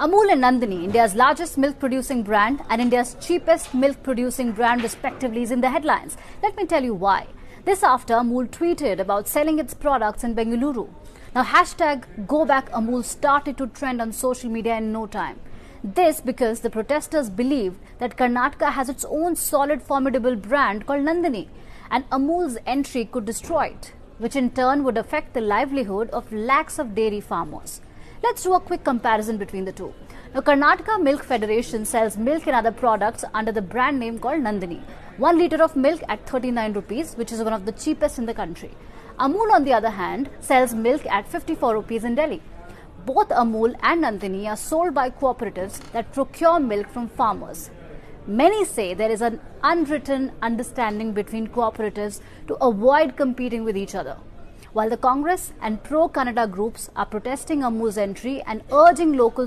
Amul and Nandini, India's largest milk producing brand and India's cheapest milk producing brand, respectively, is in the headlines. Let me tell you why. This after Amul tweeted about selling its products in Bengaluru. Now, hashtag GoBackAmul started to trend on social media in no time. This because the protesters believed that Karnataka has its own solid, formidable brand called Nandini, and Amul's entry could destroy it, which in turn would affect the livelihood of lakhs of dairy farmers. Let's do a quick comparison between the two. Now, Karnataka Milk Federation sells milk and other products under the brand name called Nandini. One litre of milk at 39 rupees, which is one of the cheapest in the country. Amul, on the other hand, sells milk at 54 rupees in Delhi. Both Amul and Nandini are sold by cooperatives that procure milk from farmers. Many say there is an unwritten understanding between cooperatives to avoid competing with each other. While the Congress and pro Kannada groups are protesting Amul's entry and urging local